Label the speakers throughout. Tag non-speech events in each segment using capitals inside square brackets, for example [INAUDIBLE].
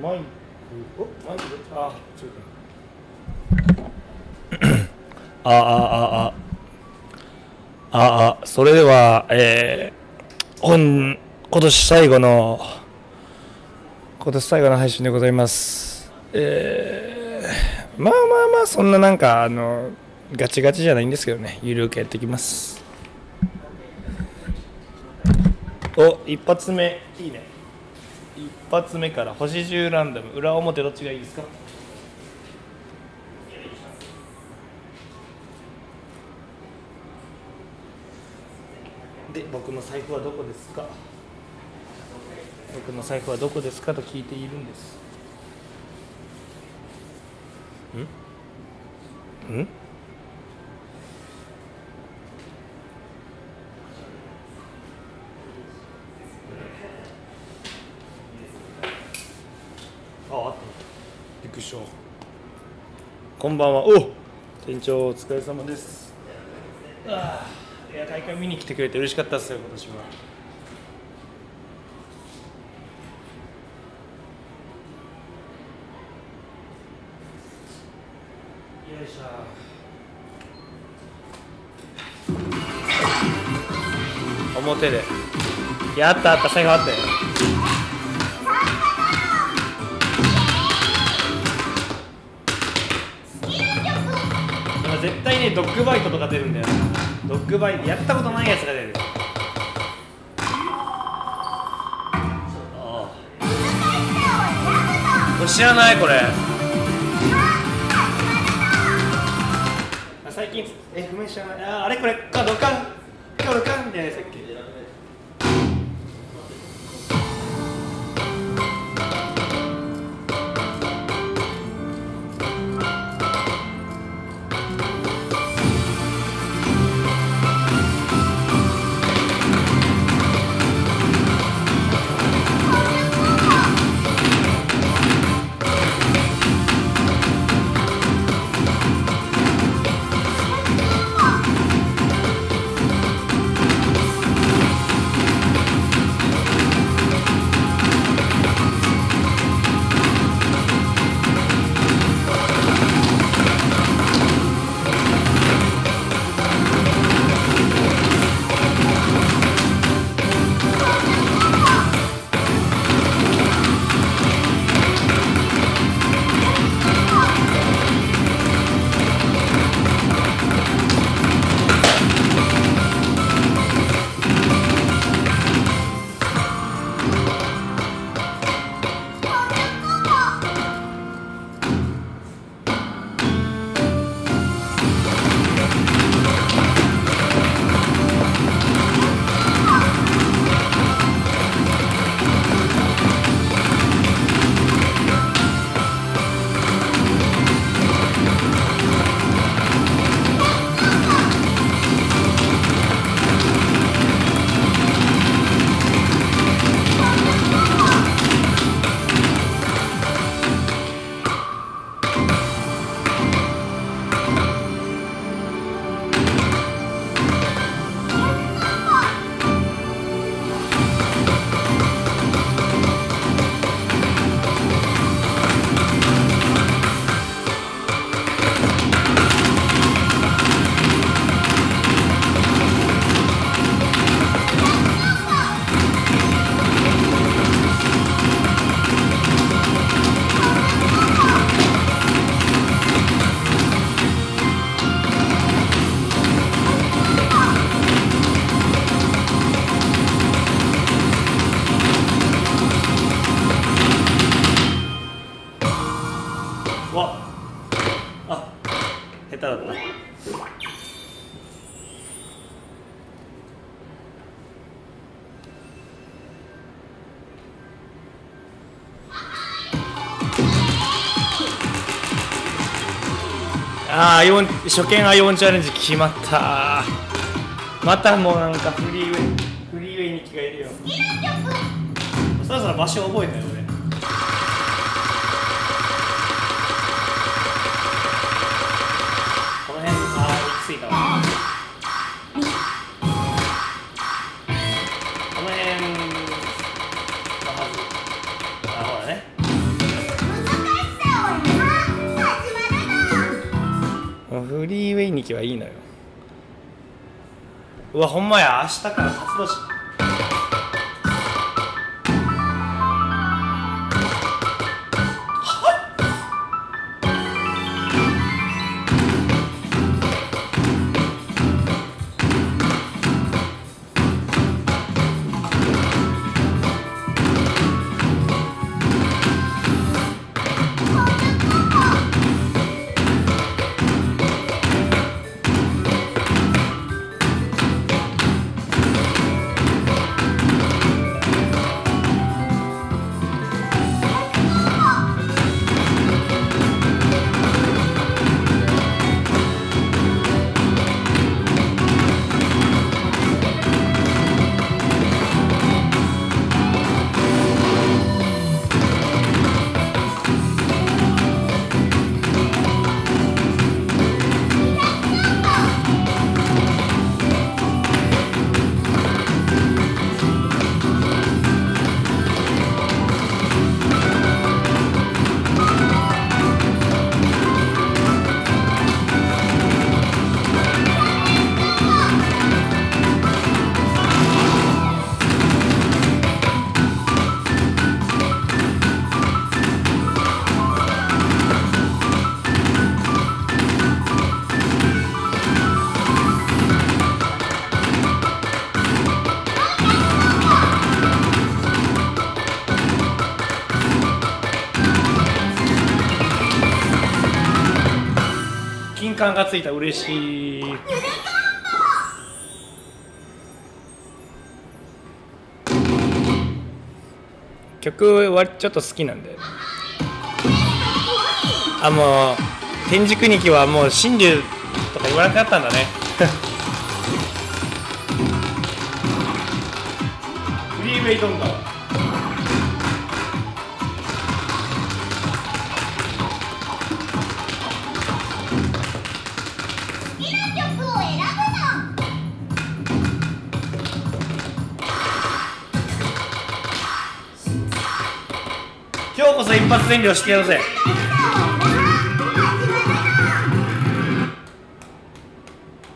Speaker 1: マイクおマイクあちょっとああああああそれではえー、本今年最後の今年最後の配信でございますえー、まあまあまあそんななんかあのガチガチじゃないんですけどねゆるくやっていきますお一発目いいね発目から星10ランダム裏表どっちがいいですか？で僕の財布はどこですか？僕の財布はどこですかと聞いているんです。ん？んああったびっくりしたこんばんは。お店長お疲れ様です。ああいや大会見に来てくれて嬉しかったですよ今年は。よいしょ。表で。やったあった最後あったよ今絶対ねドッグバイトとか出るんだよ。ドッグバイトやったことないやつが出る。知らないこれ。あ最近え不明知らないああれこれかドカン。かドカンじゃないさっき初見アイオンチャレンジ決まった。またもうなんかフリーウェイフリーウェイに気がいるよ。そろそろ場所覚えたよ俺。この辺ああ行き過ぎたわ。うわほんまや。明日から初年がついた嬉しい。曲はちょっと好きなんで。あもう天竺ニキはもう真珠とか言わなかったんだね。フリーウェイドンだ遠慮してやるぜ。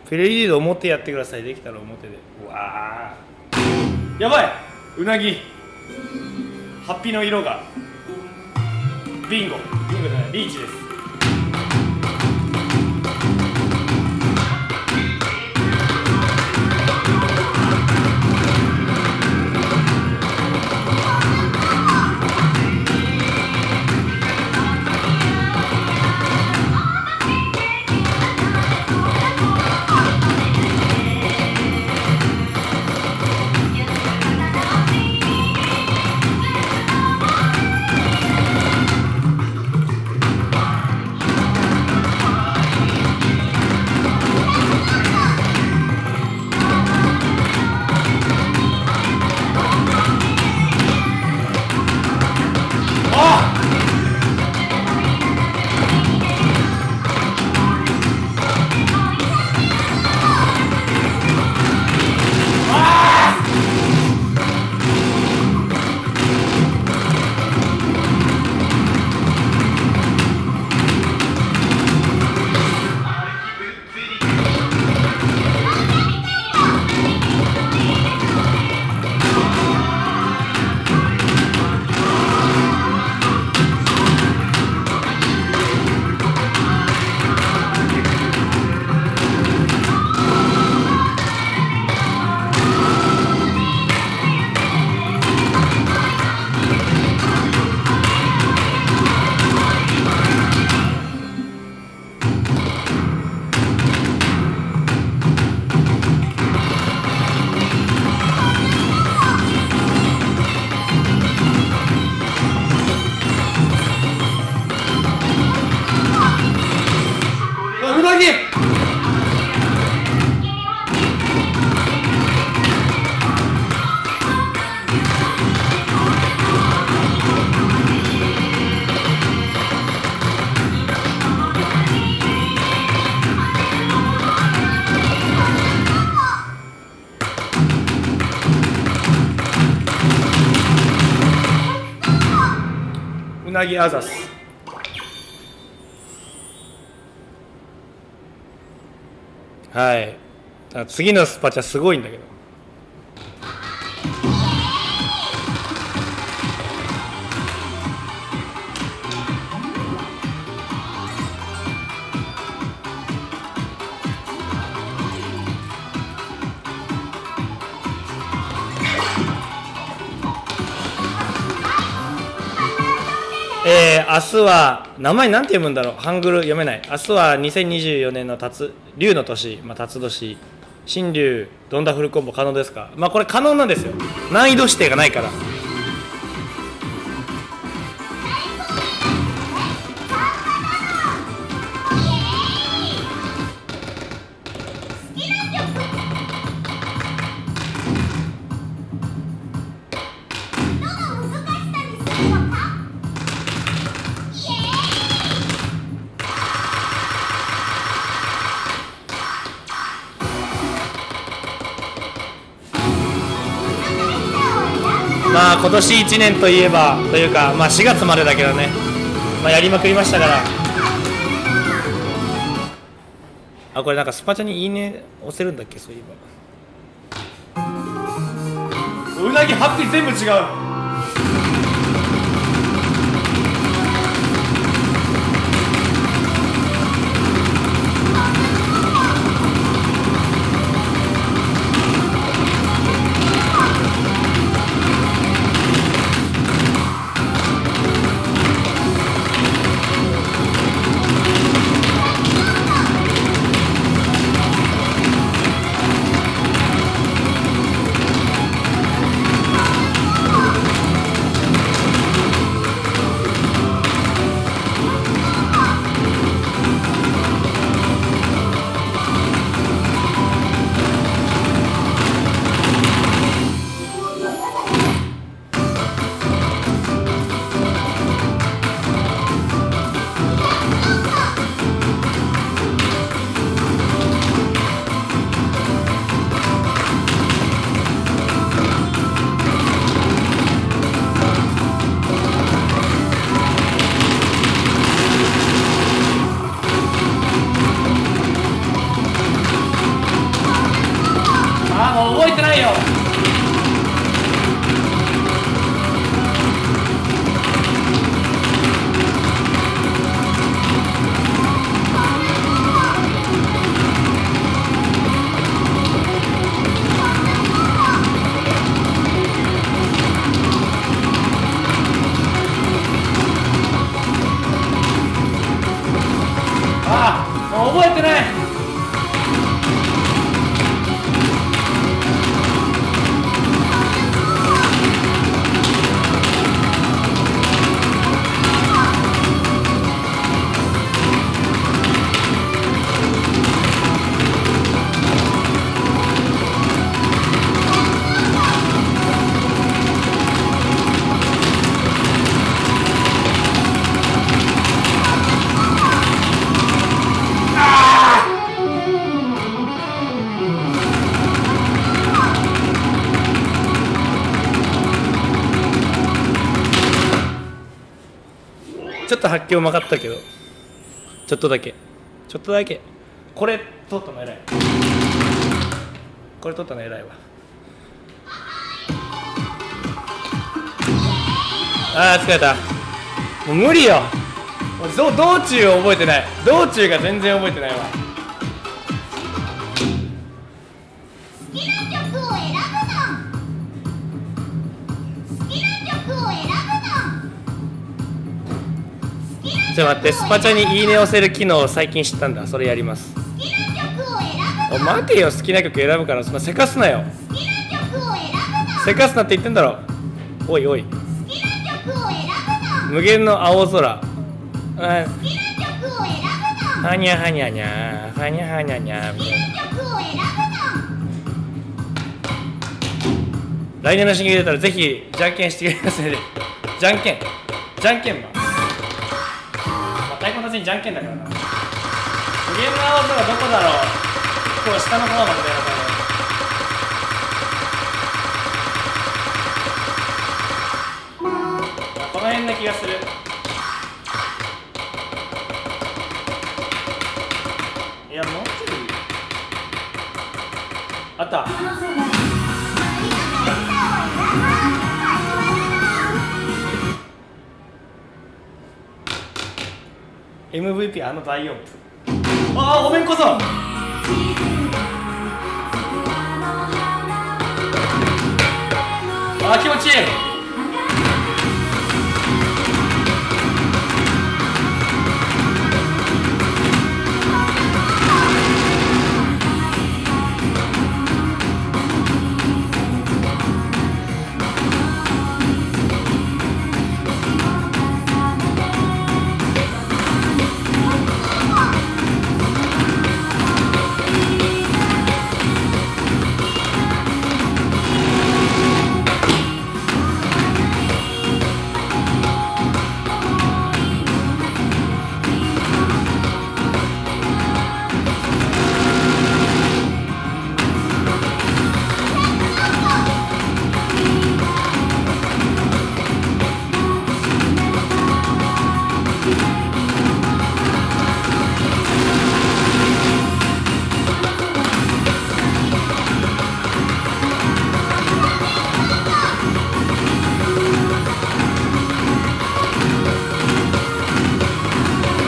Speaker 1: フェレリード表やってください。できたら表で。うわー。やばい。うなぎ。ハッピーの色が。ビンゴ。ビンゴじゃない。リーチです。はい。次のスパチャすごいんだけど。明日は名前なんて読むんだろう？ハングル読めない。明日は2024年の辰。龍の年、まあ、辰年。新竜。どんなフルコンボ可能ですか？まあこれ可能なんですよ。難易度指定がないから。今年1年といえばというかまあ4月までだけどね。まあやりまくりましたから。あこれなんかスパチャにいいね押せるんだっけそういえば。うなぎハッピー全部違う。覚えてない。発狂曲がったけど。ちょっとだけ。ちょっとだけ。これ取ったの偉い。これ取ったの偉いわ。あー疲れた。もう無理よ。俺道道中を覚えてない。道中が全然覚えてないわ。ちょっと待ってスパチャにいいね押せる機能を最近知ったんだ。それやります。
Speaker 2: 好きな曲を選ぶ
Speaker 1: お待てよ好きな曲選ぶから。そんなせかすなよ。
Speaker 2: 好きな曲を選ぶの
Speaker 1: せかすなって言ってんだろ。おいおい。
Speaker 2: 好きな曲を選ぶの
Speaker 1: 無限の青空。あ
Speaker 2: 好きな曲を選ぶの
Speaker 1: はにゃはにゃにゃはにゃはにゃにゃ。
Speaker 2: 好きな曲を選ぶの
Speaker 1: 来年の新劇出たらぜひじゃんけんしてくださいねじゃんけん。じゃんけん。ままあ太鼓のにじゃんけんだからな。無限の青空どこだろう。こう下の方までやらこの辺な気がする。いやもうちょい。
Speaker 3: った。MVP あの大音符ああごめんこそあー気持ちいい。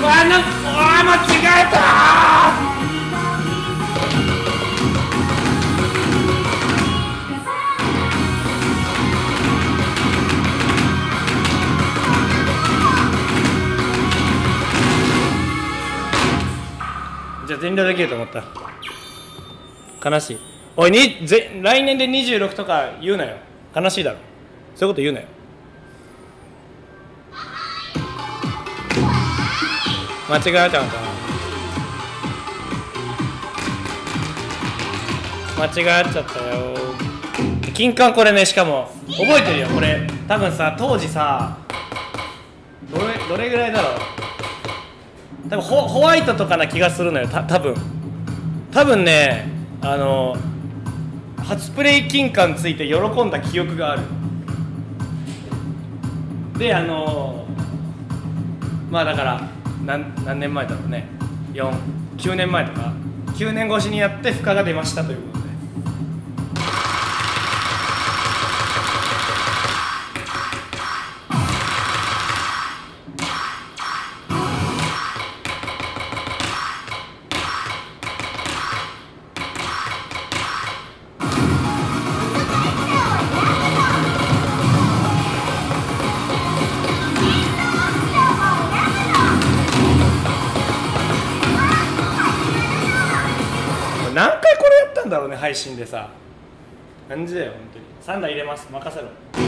Speaker 3: うわなんうわ間違えた。じゃあ全量できると思った。悲しい。おいにぜ来年で26とか言うなよ。悲しいだろ。そういうこと言うなよ。間違えちゃった間違えちゃったよ。金柑これねしかも覚えてるよ。これ多分さ当時さどれどれぐらいだろう。多分ホホワイトとかな気がするのよ。た多分。多分ねあの初プレイ金柑ついて喜んだ記憶がある。であのまあだから何何年前だろうね。49年前とか。9年越しにやって負荷が出ましたということ配信でさ。感じだよ本当に。3台入れます。任せろ。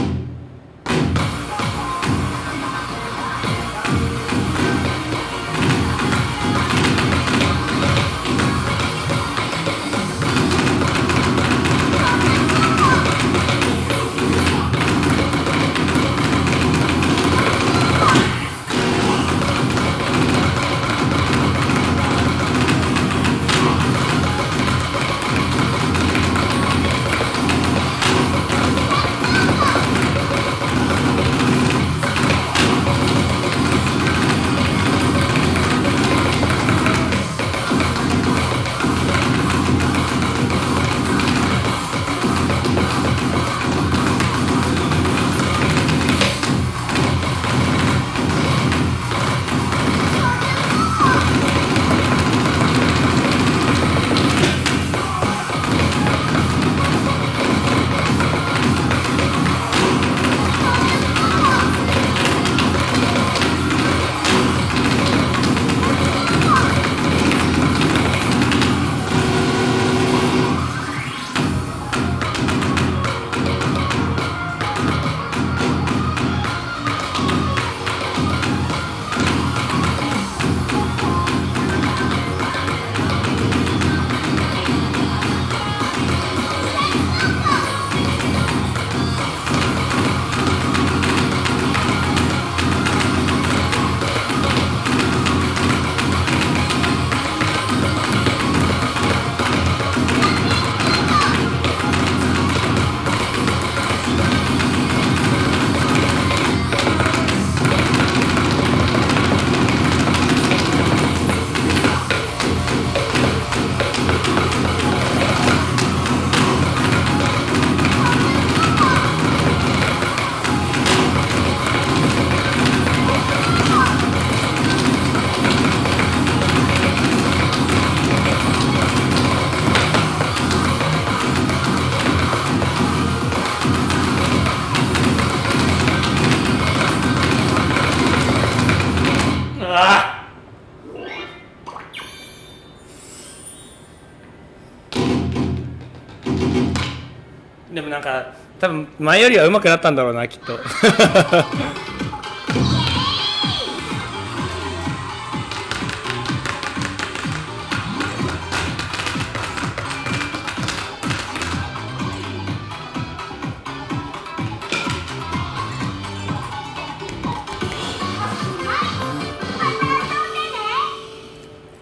Speaker 1: 前よりは上手くなったんだろうなきっと。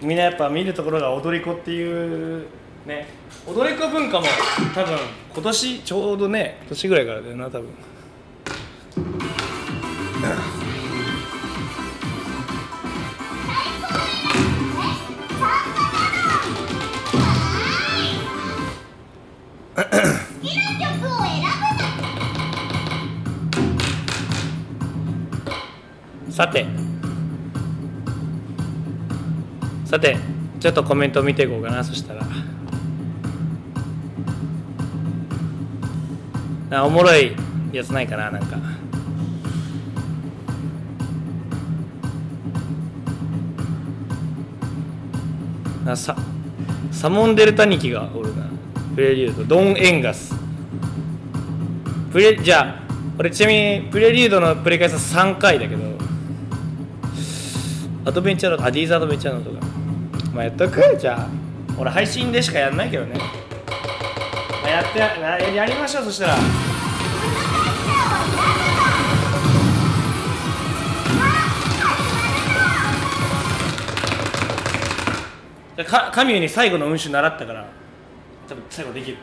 Speaker 1: みんなやっぱ見るところが踊り子っていうね。踊り子文化も多分今年ちょうどね年ぐらいからだよな多分。[COUGHS] さて。さてちょっとコメント見ていこうかなそしたら。あおもろいやつないかななんか。あさサモンデルタニキがおるな。プレリュード。ドン・エンガス。プレじゃあ俺ちなみにプレリュードのプレイ回数3回だけどアドベンチャーのアディーズアドベンチャーのとかまあやっとく。じゃあ俺配信でしかやんないけどね、やってややりましょうそしたら。か神谷に最後の運手習ったから多分最後できる。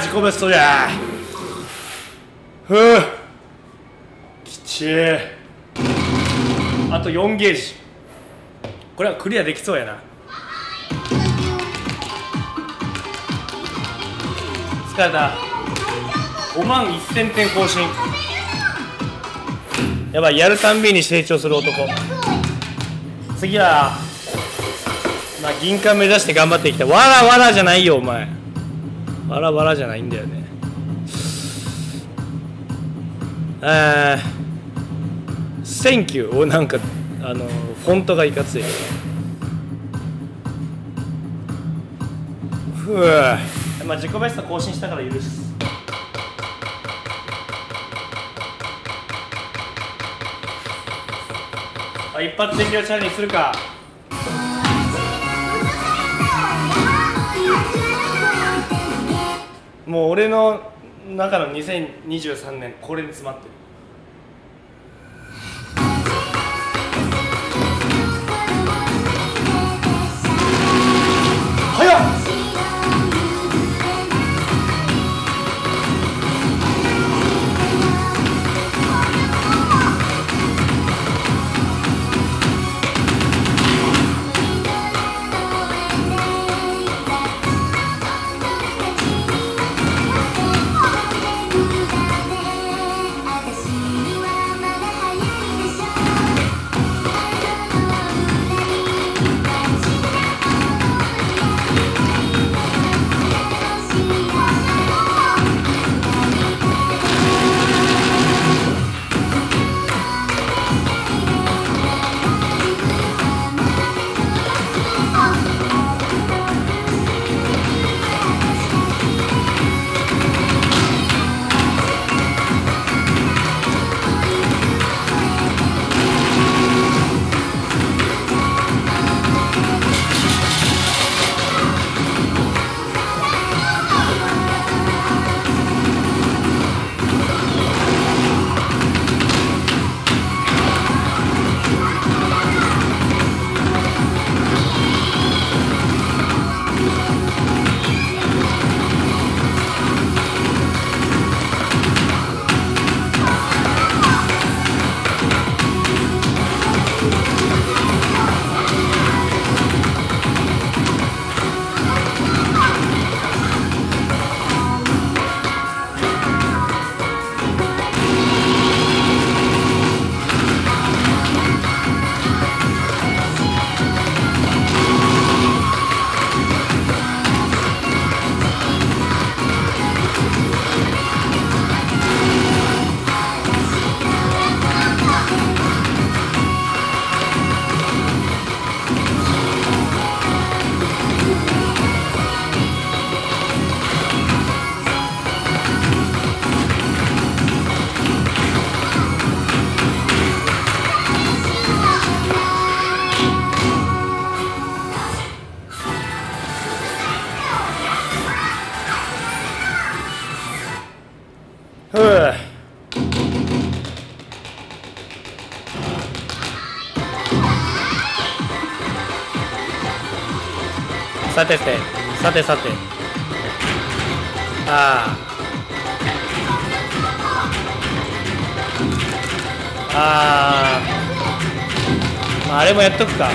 Speaker 1: しゃー自己ベストじゃふう。きちーあと4ゲージ。これはクリアできそうやな。疲れた。5万1000点更新やばいやるたんびに成長する男。次はまあ銀貨目指して頑張っていきたい。わらわらじゃないよお前。わらわらじゃないんだよね。えー、Thank you おなんかあのフォントがいかつい。ふうまあ自己ベスト更新したから許す。
Speaker 3: あ一発全キャラチャレンジするか。もう俺の中の2023年これに詰まってる。てさて。さてさて。ああ。あああれもやっとくか。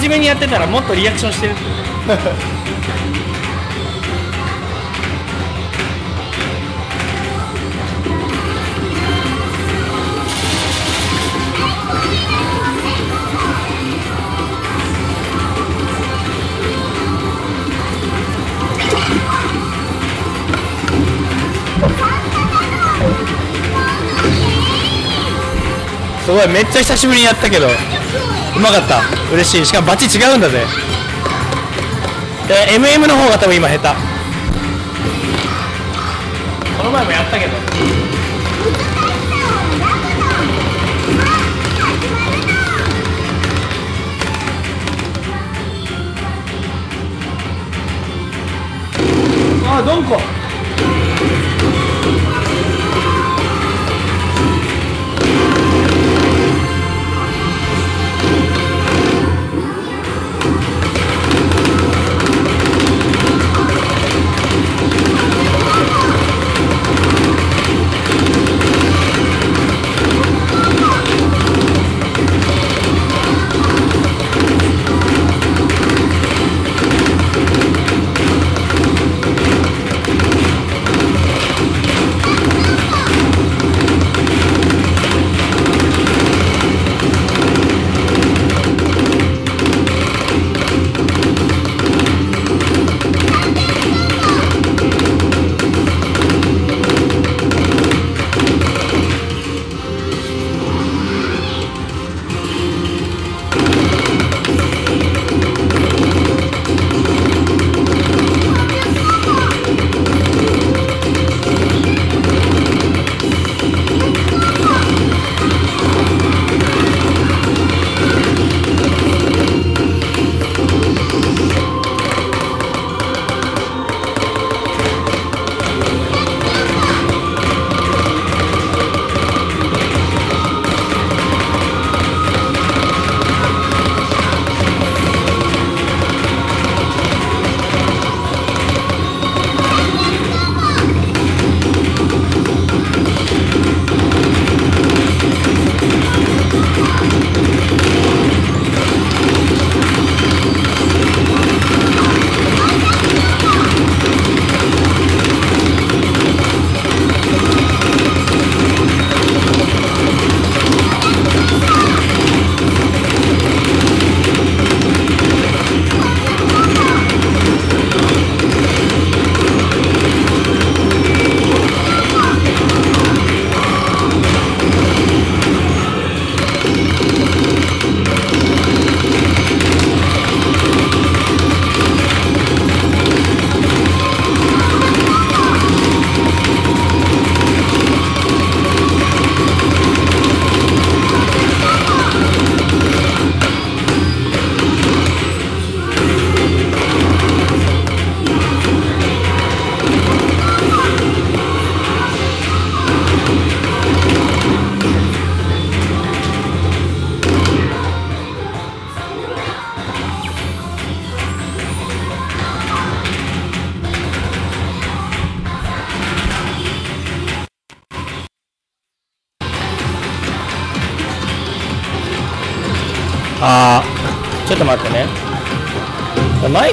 Speaker 1: 真面目にやってたらもっとリアクションしてる。ってすごいめっちゃ久しぶりにやったけど。まかった。嬉しい。しかもバチ違うんだぜ。で MM の方が多分今下手。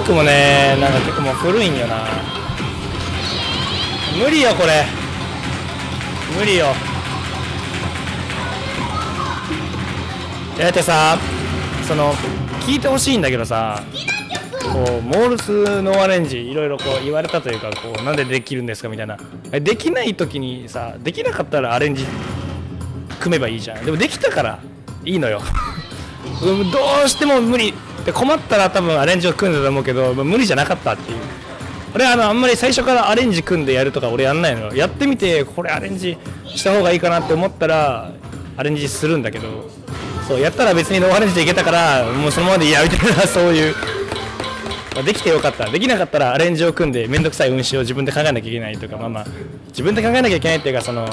Speaker 1: クもねなんか結構もう古いんよな。無理よこれ。無理よ。だってさその聞いてほしいんだけどさこうモールスのアレンジいろいろこう言われたというかこうなんでできるんですかみたいな。できない時にさできなかったらアレンジ組めばいいじゃん。でもできたからいいのよ。[LAUGHS] どうしても無理。で困ったら多分アレンジを組んだと思うけどま無理じゃなかったっていう。俺はあのあんまり最初からアレンジ組んでやるとか俺やんないのやってみてこれアレンジした方がいいかなって思ったらアレンジするんだけど。そうやったら別にノーアレンジでいけたからもうそのままでいいやみたいな [LAUGHS] そういう。まできてよかった。できなかったらアレンジを組んで面倒くさい運指を自分で考えなきゃいけないとかまあまあ自分で考えなきゃいけないっていうかその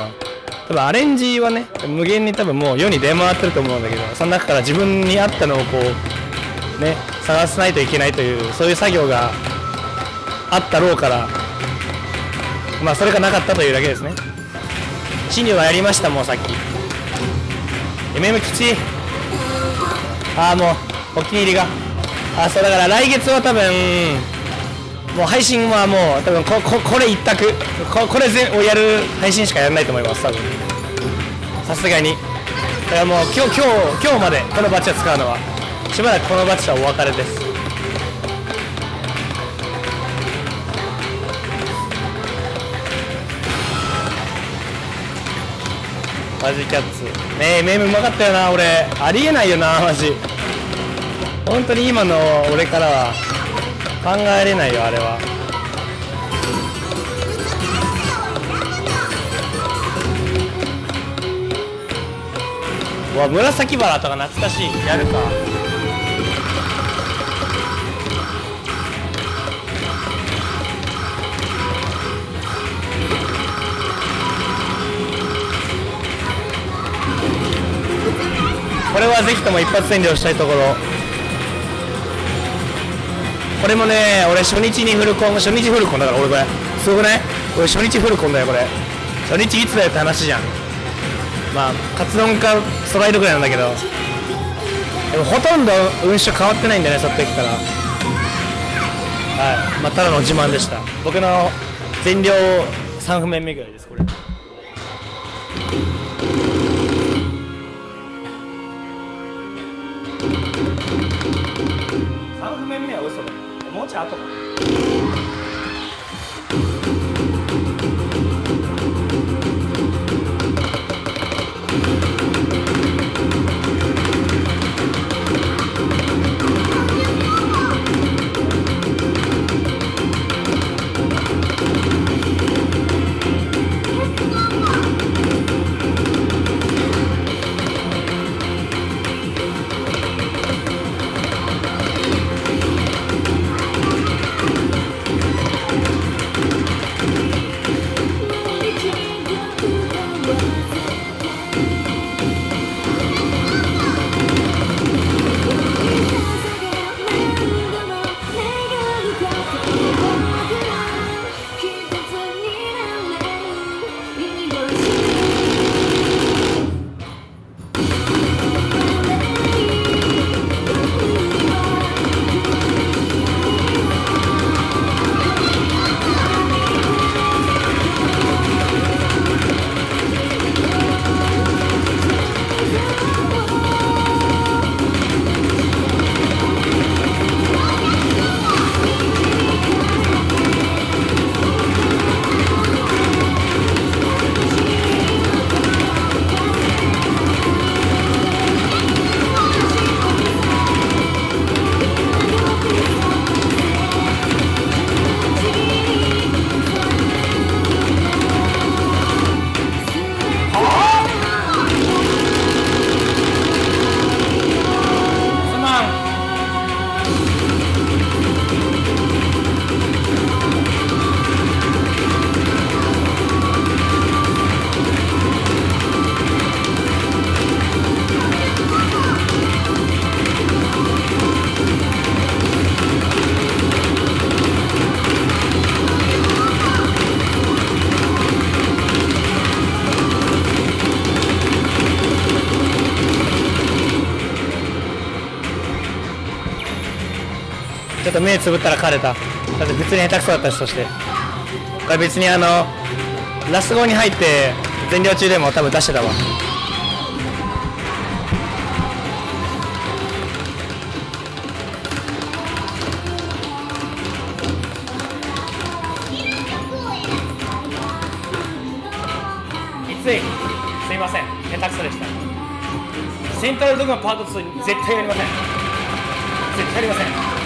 Speaker 1: 多分アレンジはね無限に多分もう世に出回ってると思うんだけどその中から自分に合ったのをこうね探さないといけないというそういう作業があったろうからまあそれがなかったというだけですね。診療はやりましたもうさっき。MM 基地ああもうお気に入りが。あそうだから来月は多分もう配信はもう多分こここれ一択。ここれぜをやる配信しかやらないと思います多分。さすがに。だからもう今日今日今日までこのバッジを使うのは。しばらくこのバッジとはお別れです。マジキャッツ。ねえメームうまかったよな俺。ありえないよなマジ。本当に今の俺からは。考えれないよあれは。うわ紫バラとか懐かしい。やるか。これはぜひとも一発占領したいところ。これもね俺初日にフルコン初日フルコンだから俺これ。すごくね？俺初日フルコンだよこれ。初日いつだよって話じゃん。まあカツ丼かストライドぐらいなんだけど。でもほとんど運指変わってないんだよねその時から。はい。まあただの自慢でした。僕の全量3分目ぐらいですこれ。もうと目つぶったら枯れた。だって普通に下手くそだったしそして。これ別にあのラス号に入って全量中でも多分出してたわ。きついすいません。下手くそでした。セントラルドグマパート2絶対やりません。絶対やりません。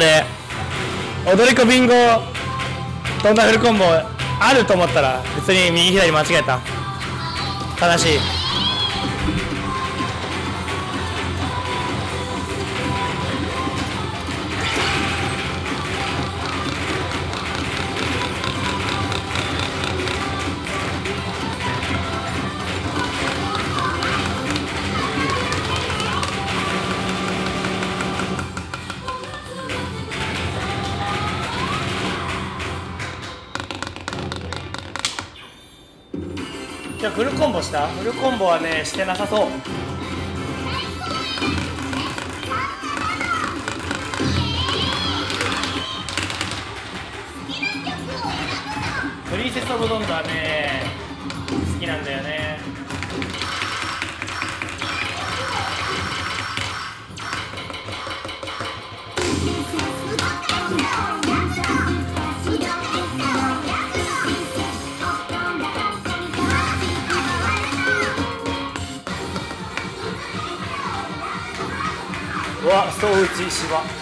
Speaker 3: れ踊り子ビンゴどんだフルコンボあると思ったら別に右左間違えた。悲しい。今日フルコンボした？フルコンボはねしてなさそう。プリンセス・オブ・ドンドはね好きなんだよは総打ち芝。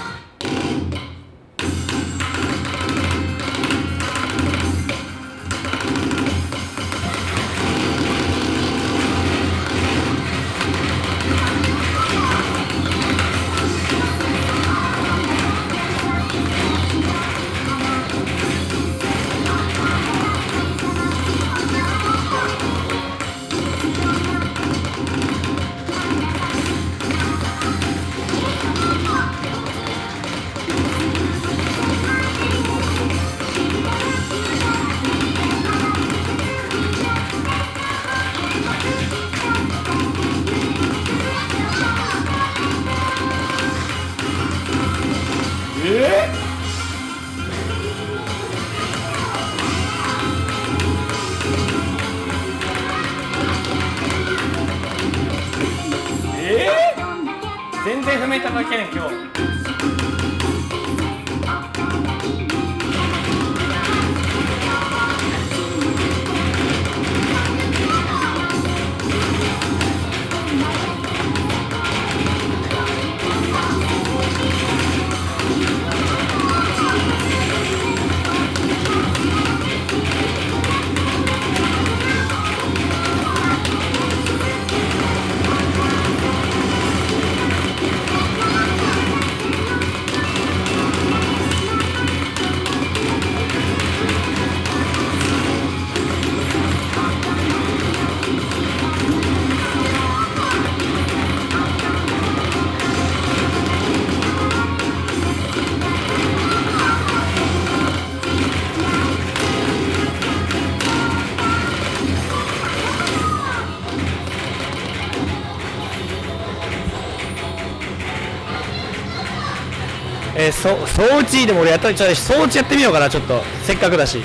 Speaker 1: 装置でも俺やったちょっと装置やってみようかなちょっと。せっかくだし。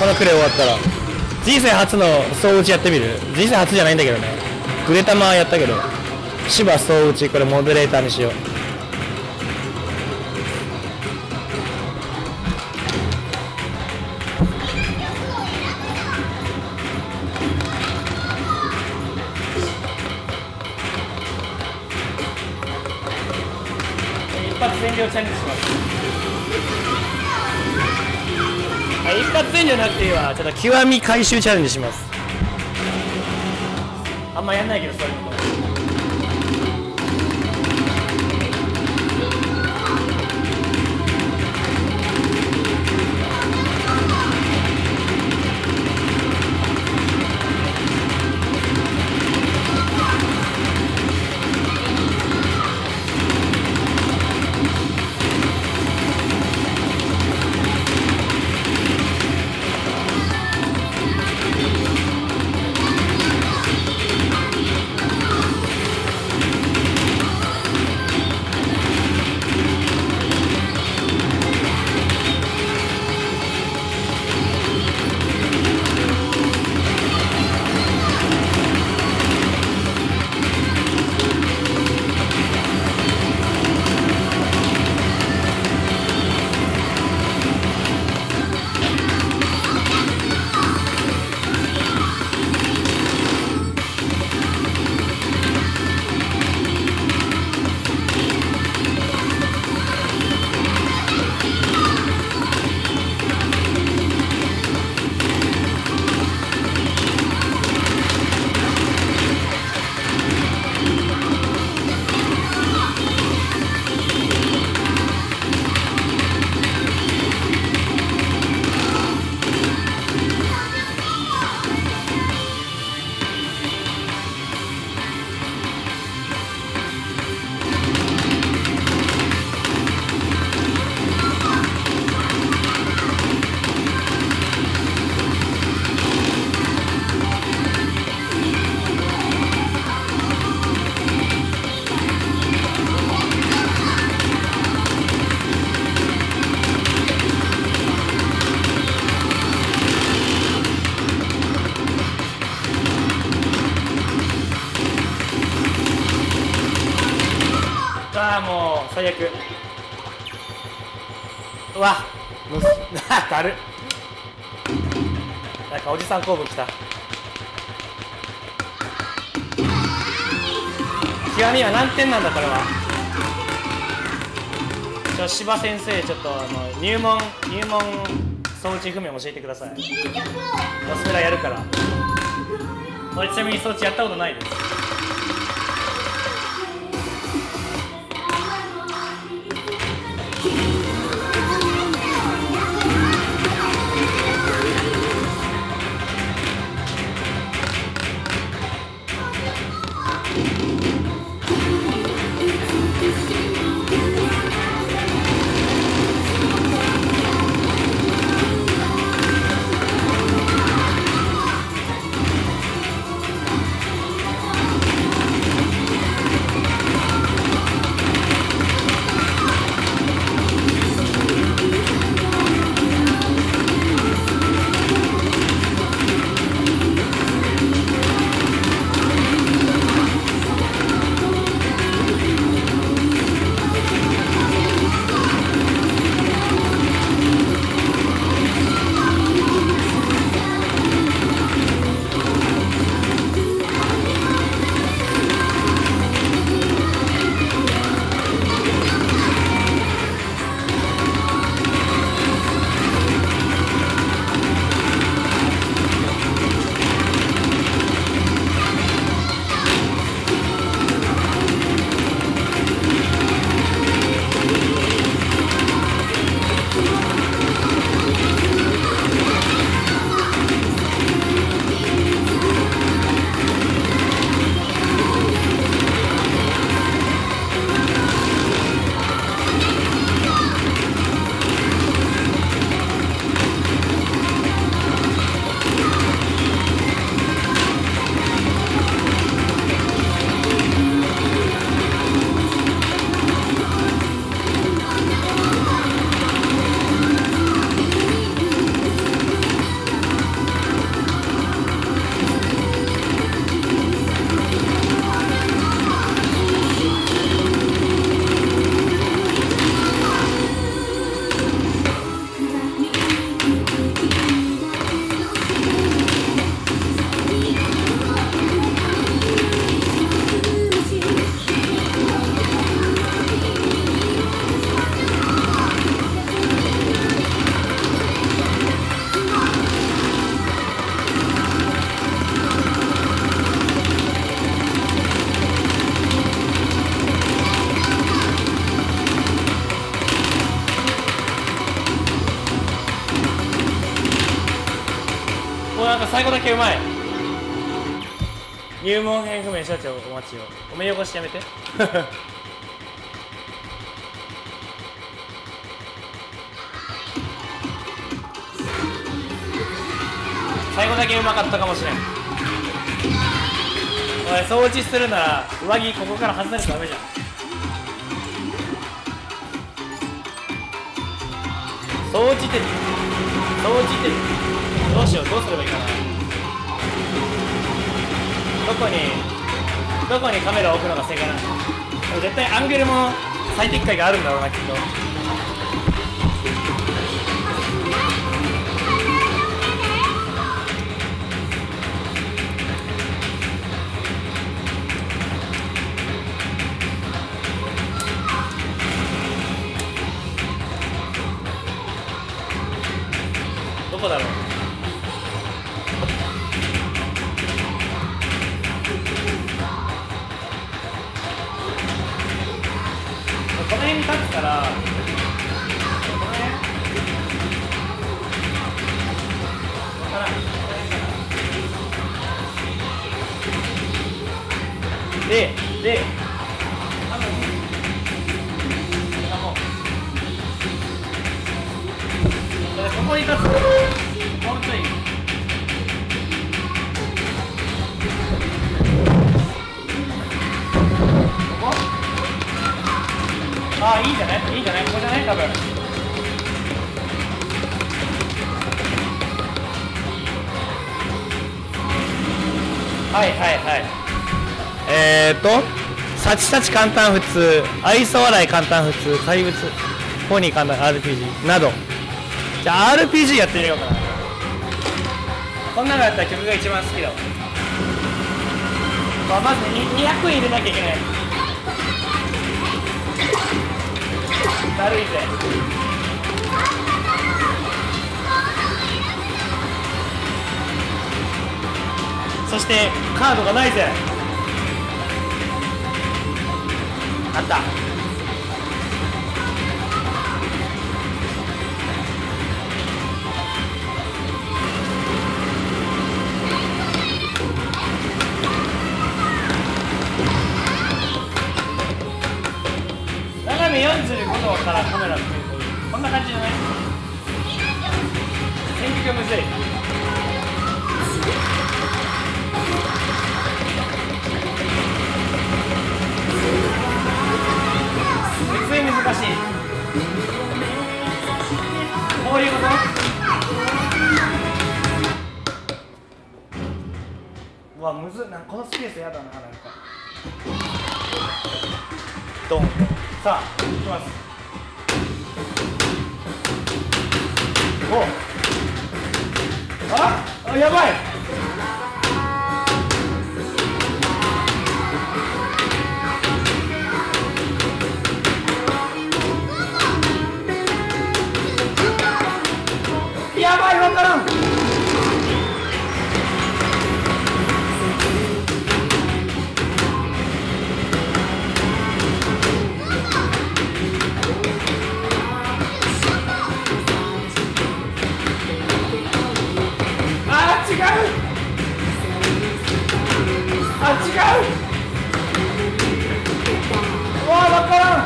Speaker 1: このクレ終わったら。人生初の総打ちやってみる？人生初じゃないんだけどね。グレタマやったけど。芝総打ちこれモデレーターにしよう。極み回収チャレンジします。あんまやんないけどそれ。おじさん公文来た。極みは何点なんだこれは。ちょ芝先生ちょっとあの入門入門装置譜面教えてください。
Speaker 4: 入力を
Speaker 1: マスメラやるから。俺ちなみに装置やったことないです。最後だけうまい。入門編不明社長お待ちを。お目汚しやめて。最後だけうまかったかもしれん。おい掃除するなら上着ここから外さないとダメじゃん。掃除て掃除てどうしようどうすればいいかなどこにどこにカメラを置くのが正解なんだ。絶対アングルも最適解があるんだろうなきっと。はいえーとサチサチ簡単普通愛想笑い簡単普通怪物ポニー簡単 RPG など。じゃあ RPG やってみようかな。こんなのやったら曲が一番好きだわ、まあ、まず200円入れなきゃいけない。だるいぜ。そしてカードがないぜ。あった。斜め45度からカメラ見るとこんな感じじゃない？選曲むずいしい。こういうこと？うわむずっ。なこのスペースやだななんか。ドン。さあいきます。お。あ？あやばい。うわ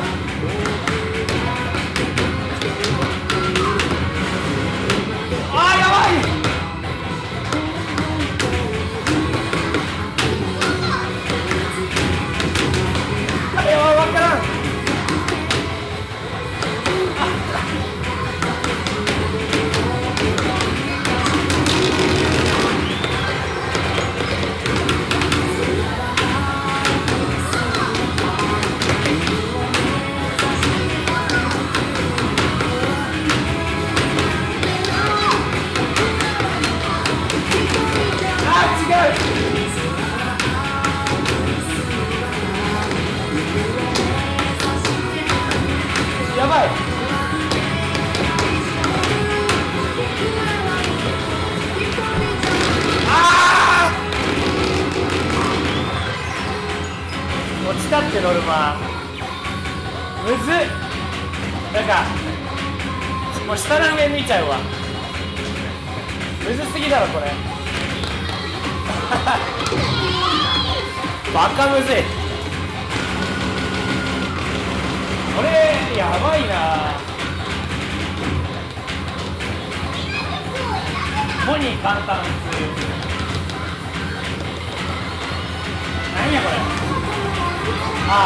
Speaker 3: ど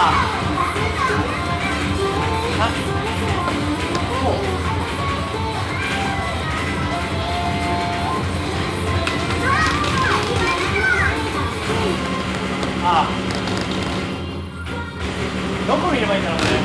Speaker 3: こ見ればいいんだろうね。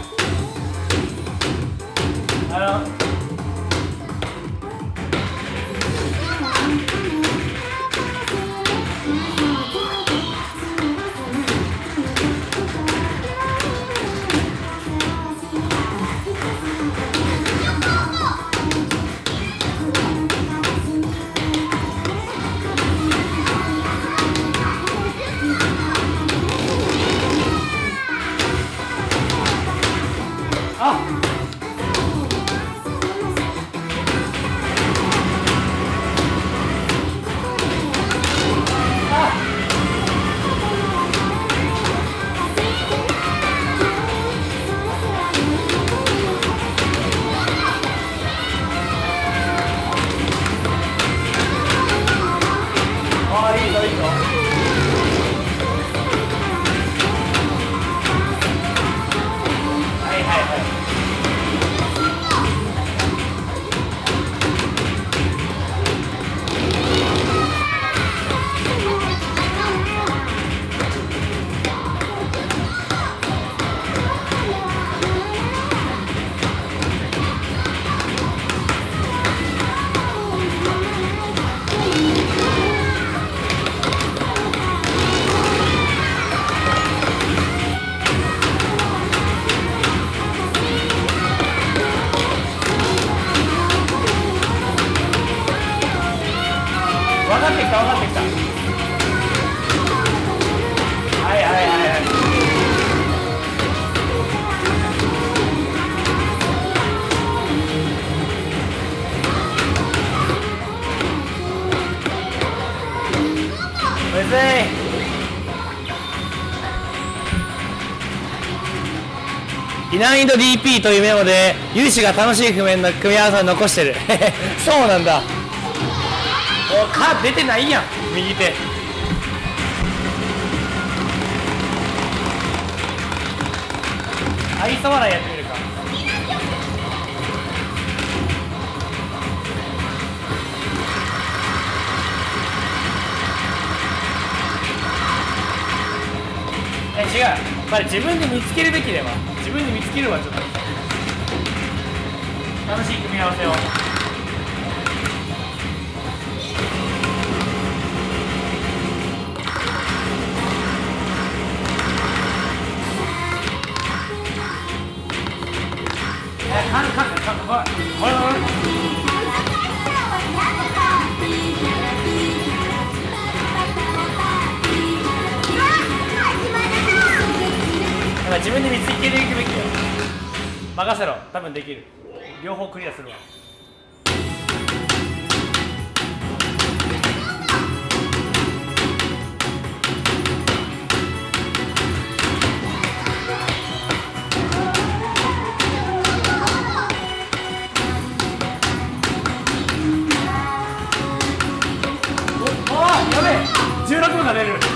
Speaker 3: イナインド DP というメモで有志が楽しい譜面の組み合わせを残してる。[LAUGHS] そうなんだ。おカ出てないやん。右手。愛想笑いやってみるか。え違う。これ自分で見つけるべきでは。自分で見つけるわちょっと。楽しい組み合わせを。えかんかんかんこれこれこれやっぱ自分で見つけていくべきだよ任せろ。多分できる。両方クリアするわ。おおやべえ。16分が出る。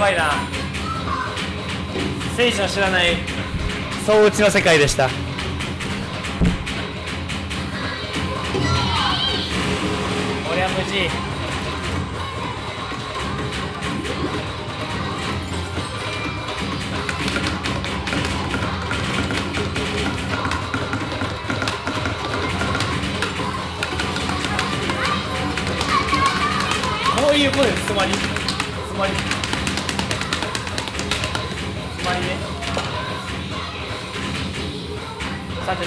Speaker 3: ばいな。選手の知らない。総打ちの世界でした。俺は無事。こういうことですつまり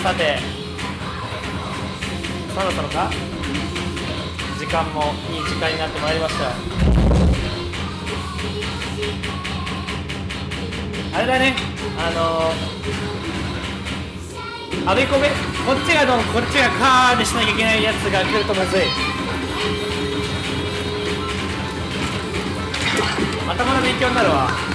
Speaker 3: さてそろそろか時間もいい時間になってまいりました。あれだねあのあべこべこっちがドンこっちがカーでしなきゃいけないやつが来るとまずい。頭の勉強になるわ。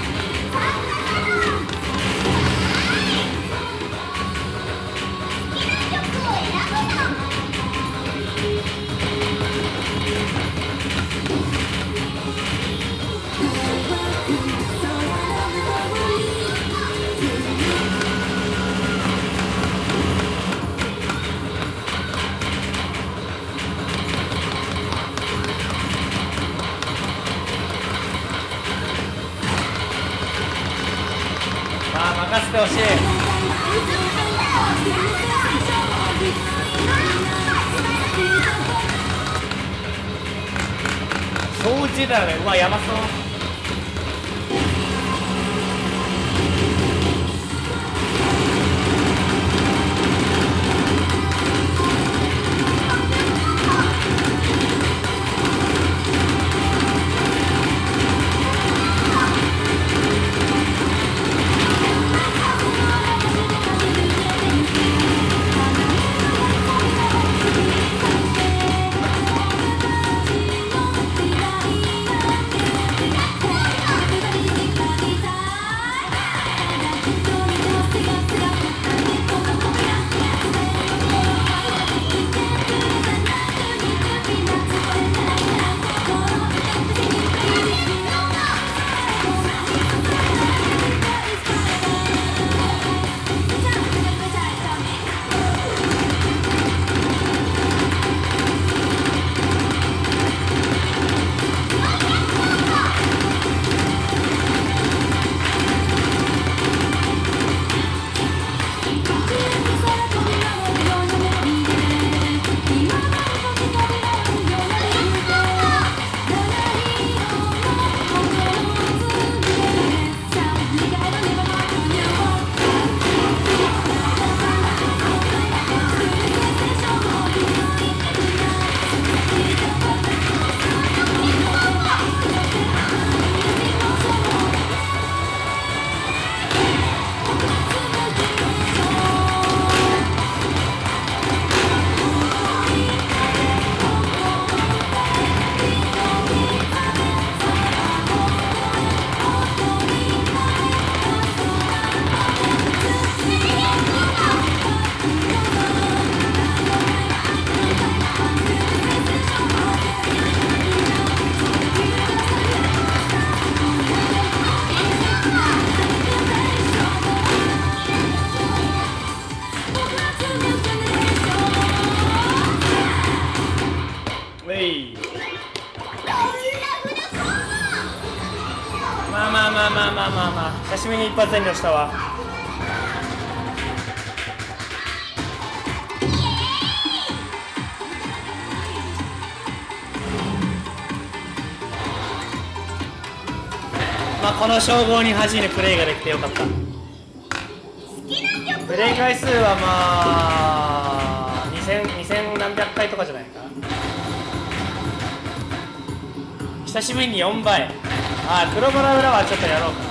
Speaker 3: 掃除だね。うわやばそう。発炎上した。わまあこの称号に恥じぬプレーができてよかった。プレイ回数はまあ2000 2000何百回とかじゃないか。久しぶりに4倍。ああ黒バラ裏はちょっとやろうか。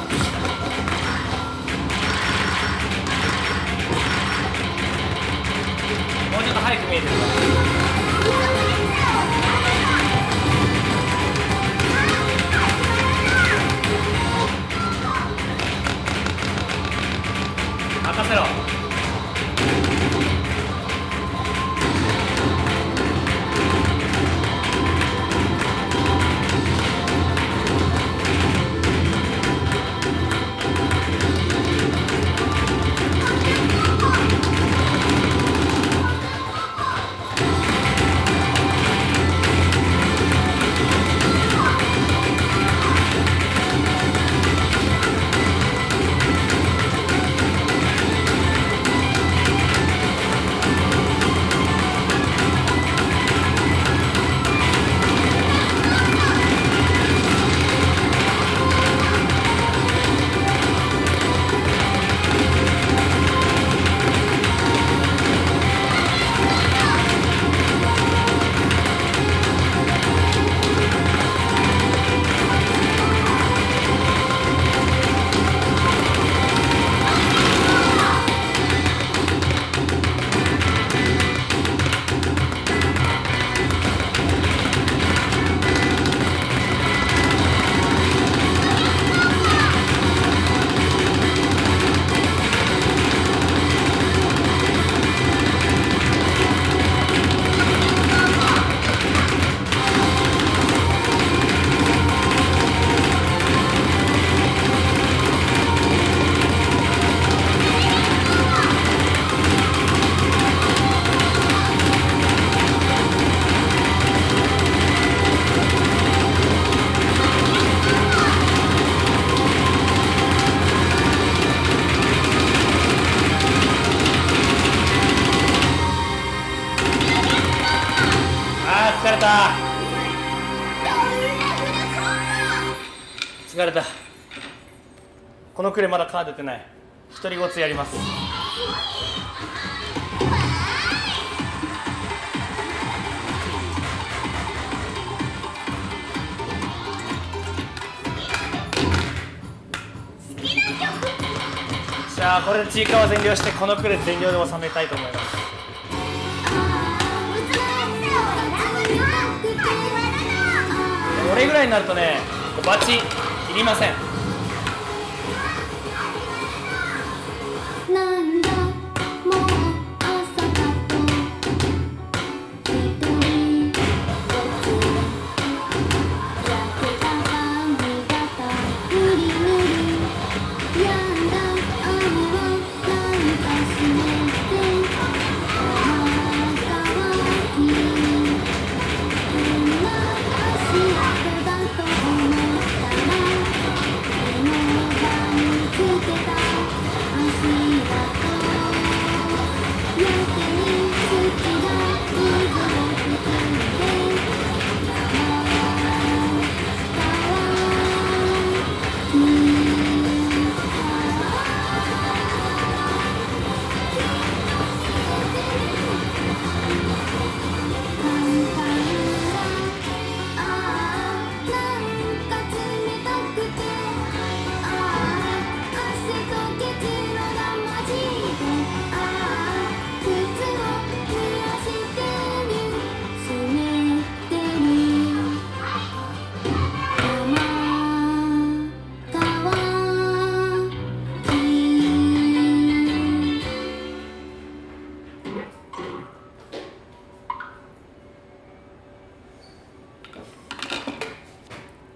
Speaker 3: このクレまだカー出てない。一人ごつやります。じゃあこれでちいかわ全量してこのクレ全量で収めたいと思います。俺ぐらいになるとねバチいりません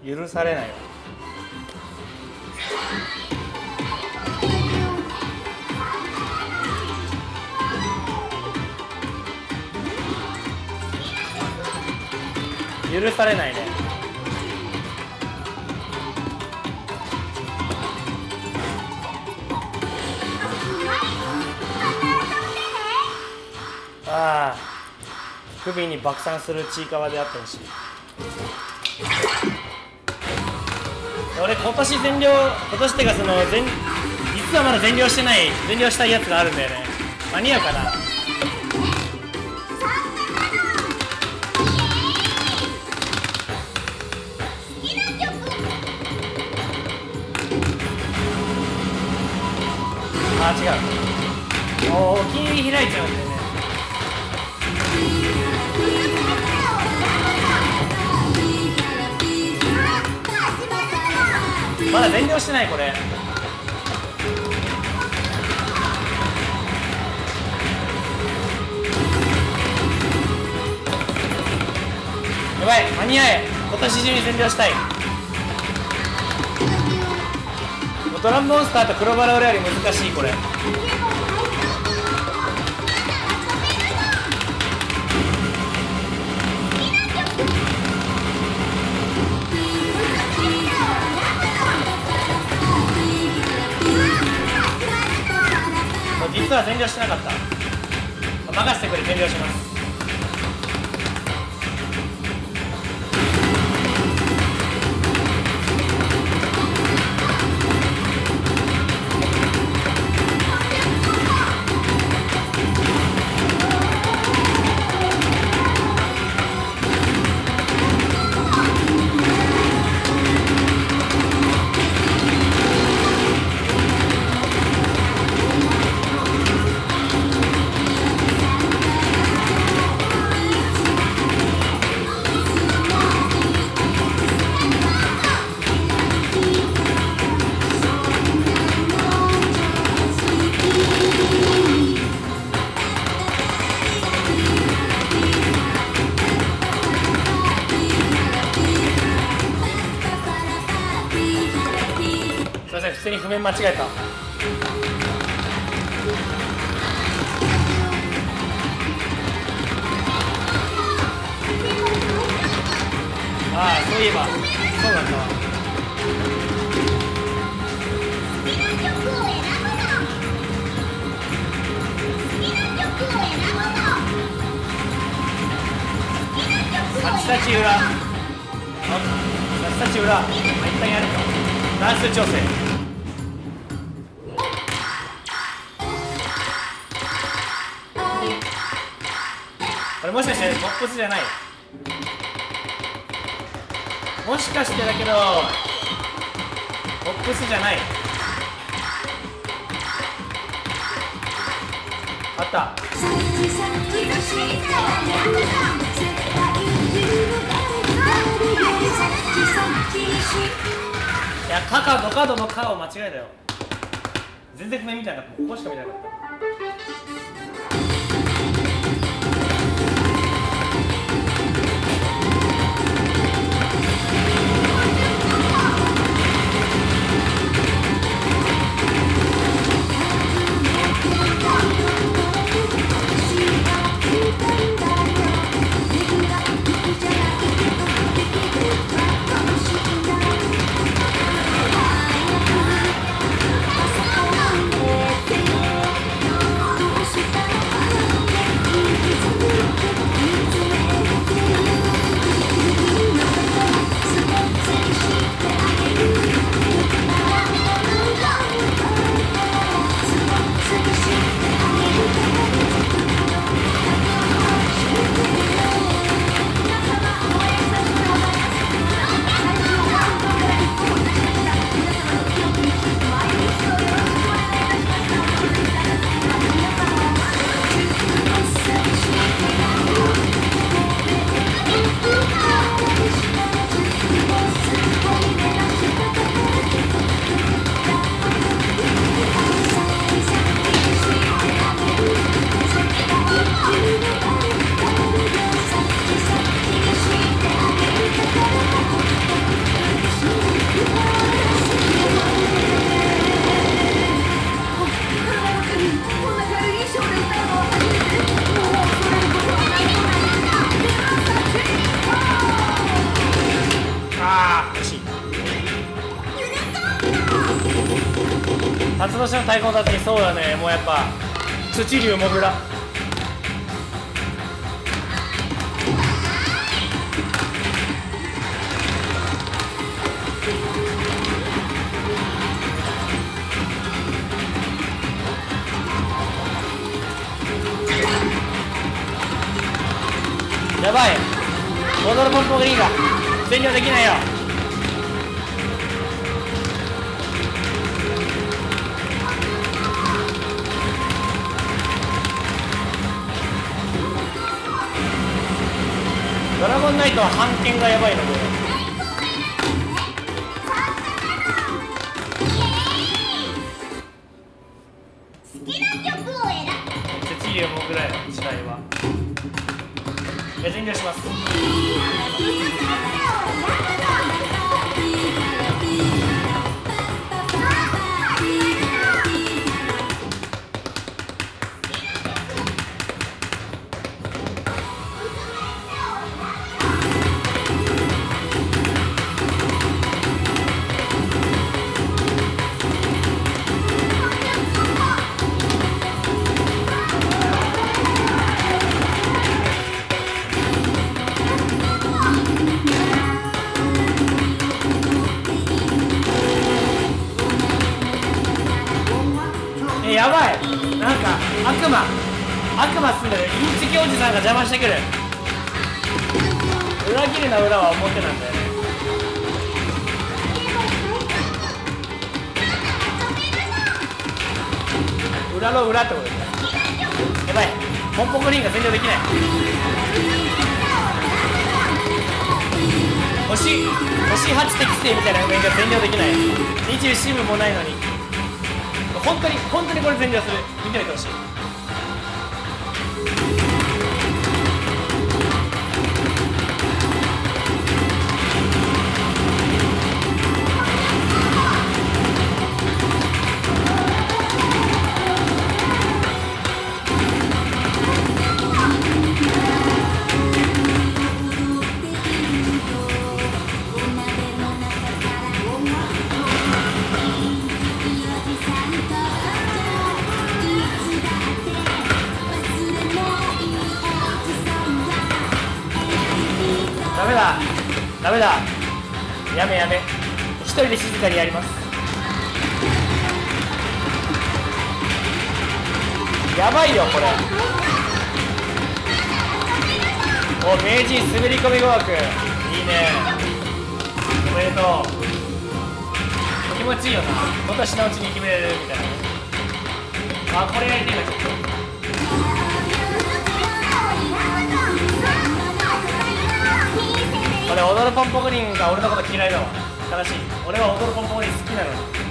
Speaker 3: 許されない。わ許されないね。ああ首に爆散するちいかわであってほしい俺今年全量今年っていうかその全実はまだ全量してない全量したいやつがあるんだよね。間に合うかな？あ違う。おー切り開いちゃうんだよね。まだ全量してないこれ。やばい間に合え。今年中に全量したい。ドラムモンスターと黒バラオレより難しいこれ。は全量してなかった。任せてくれ全量しますす。間違えた。あった。いやカカの角のカを間違えたよ。全然譜面みたいなここしか見なかった。辰年の太鼓たちそうだねもうやっぱ。土竜もぐらやばい。モドルポンポグリーンが占領できないよ。えやばい。なんか悪魔。悪魔住んでるインチキおじさんが邪魔してくる。裏切るな裏は表なんだよね。裏の裏ってことですね。やばい。ポンポコリンが占領できない。星星8適正みたいな面が占領できない。20支部もないのに。本当に本当にこれ全力する見てみてほしい。かにやります。やばいよこれ。お名人滑り込み語学。いいね。おめでとう。気持ちいいよな。今年のうちに決めれるみたいなあこれやりたいなちょっと。これ踊るポンポコリンが俺のこと嫌いだわ。悲しい。俺は踊るポンポンに好きなのに。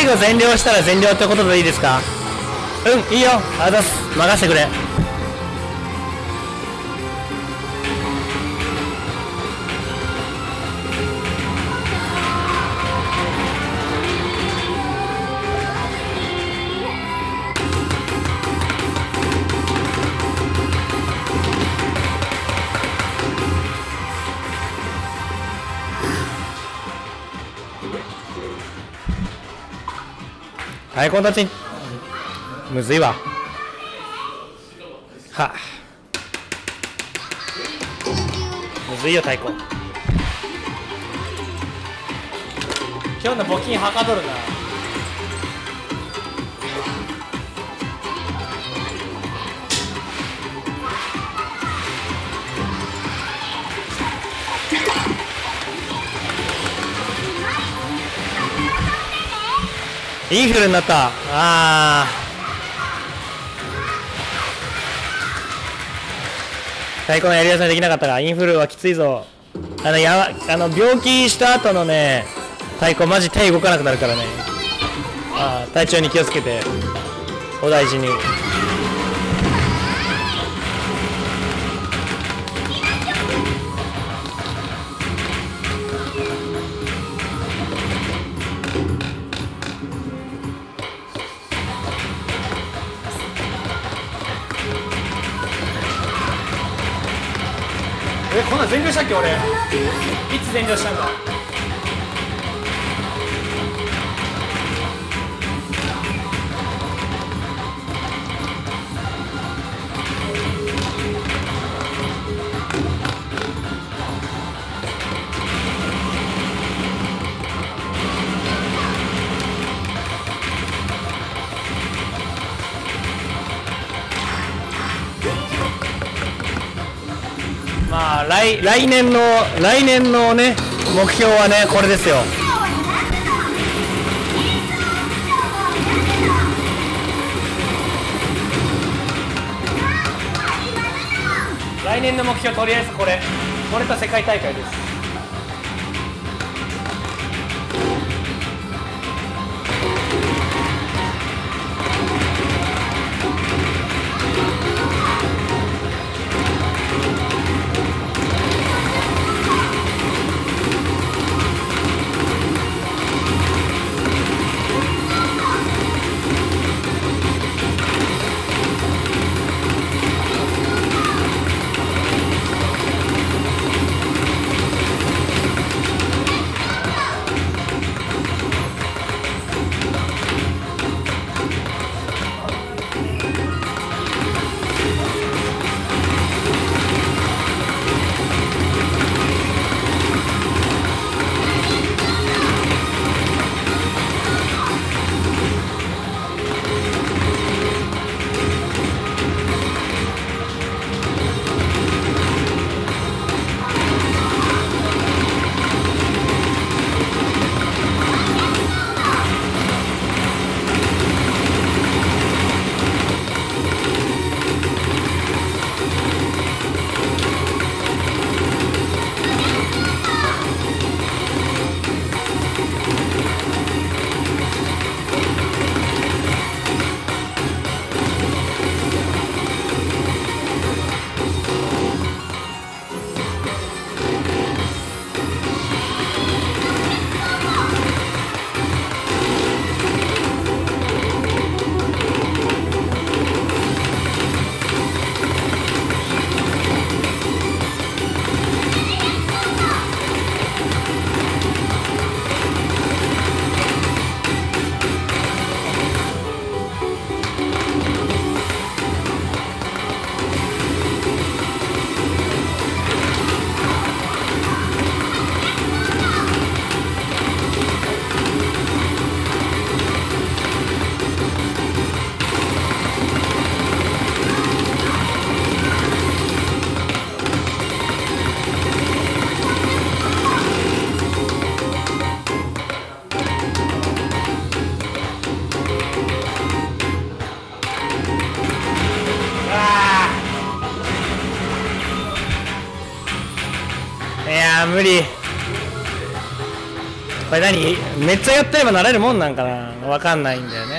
Speaker 1: 最後全量したら全量ってことでいいですか？うんいいよ。あざす。任せてくれ。太鼓たちむずいわ。は。むずいよ太鼓。
Speaker 3: 今日の募金はかどるな。
Speaker 1: インフルになった。あー。太鼓のやりやすいできなかったがインフルはきついぞ。あのやあの病気した後のね太鼓マジ手動かなくなるからね。ああ体調に気をつけてお大事に。
Speaker 3: っき俺いつ全量したんだ？
Speaker 1: 来来年の来年のね目標はねこれですよ。
Speaker 3: 来年の目標とりあえずこれ。これと世界大会です。
Speaker 1: 無理。これ何？めっちゃやってればなれるもんなんかな。わかんないんだよね。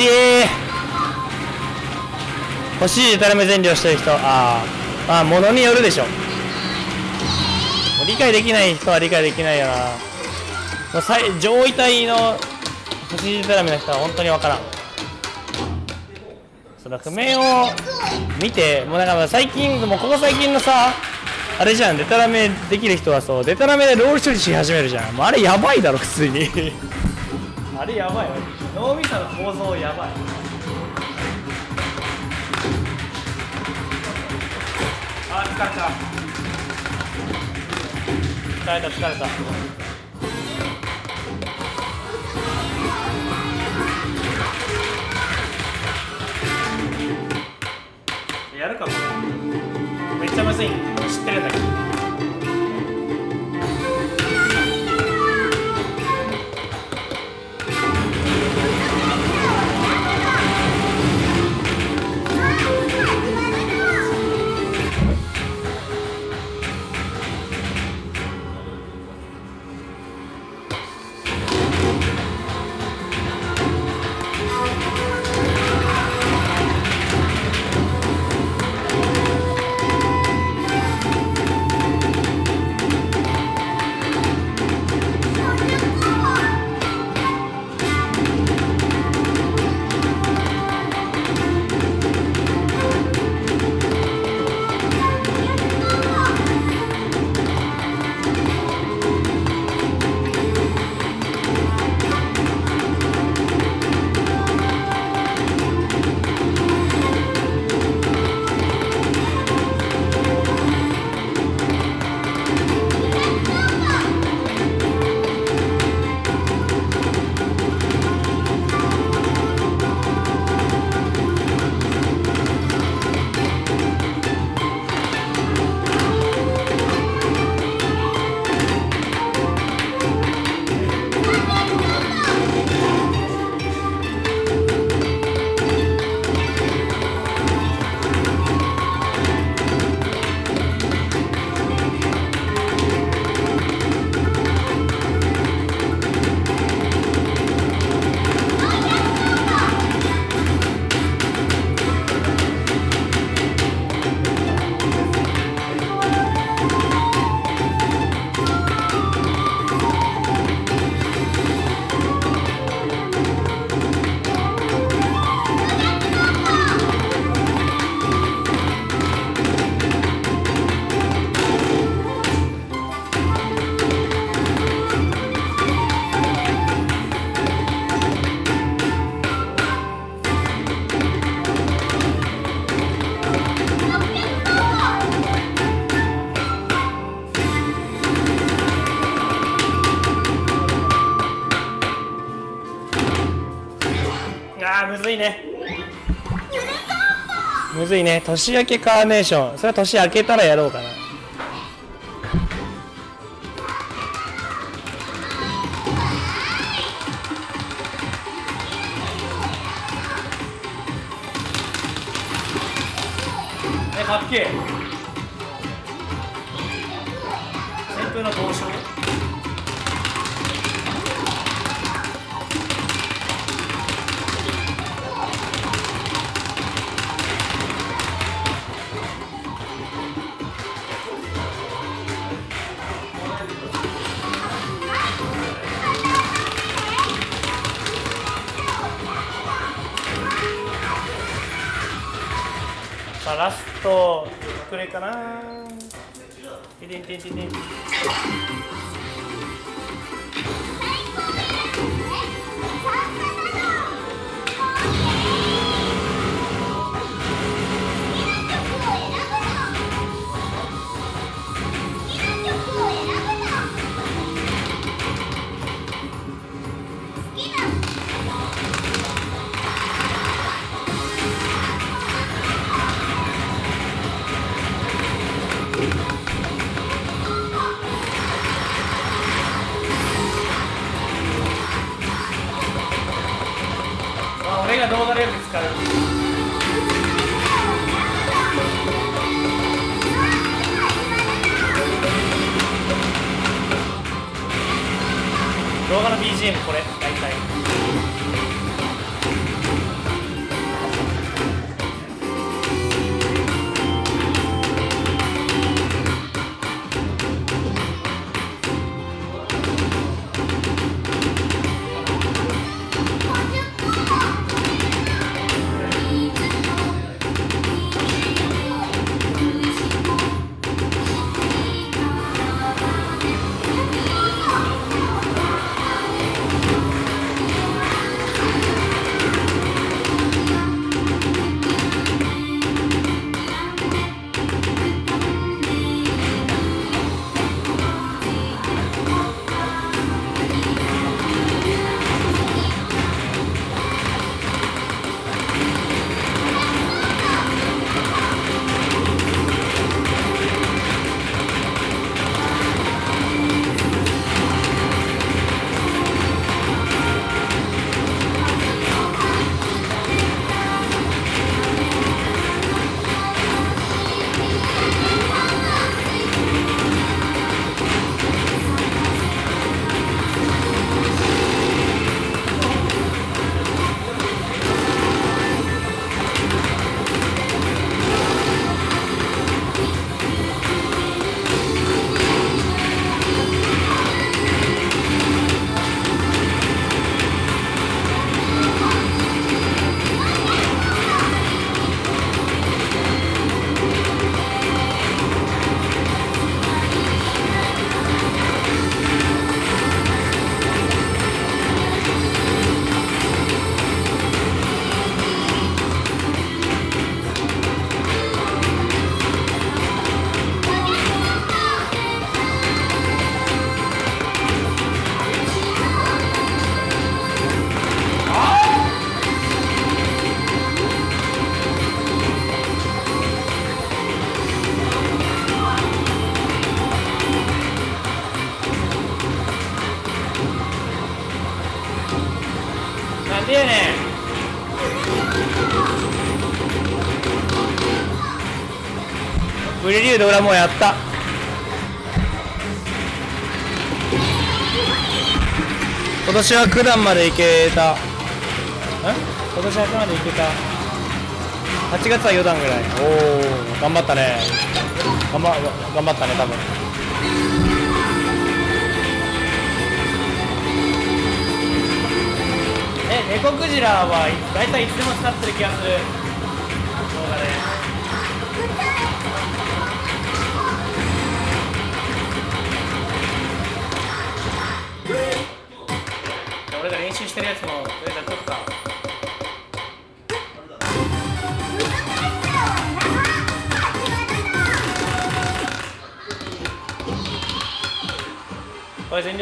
Speaker 1: 1位欲しいデタラメ全量してる人あーあものによるでしょ。理解できない人は理解できないよな。もう最上位体の欲しいデタラメの人は本当にわからん。その譜面を見てもうなんか最近もうここ最近のさあれじゃん。デタラメできる人はそう。デタラメでロール処理し始めるじゃん。もうあれやばいだろ普通に。[LAUGHS] あれやばいわ脳みその構造やばい。あ疲れた。疲れた疲れた。やるかもめっちゃむずい。知ってるんだけど。ずいね。年明けカーネーション。それは年明けたらやろうかな。んブリリューで俺はもうやった。今年は九段まで行けた。ん今年は九段まで行けた。8月は4段ぐらい。おお頑張ったね。頑張頑張ったね多分。え猫クジラは大体いつでも使ってる気がする。これ全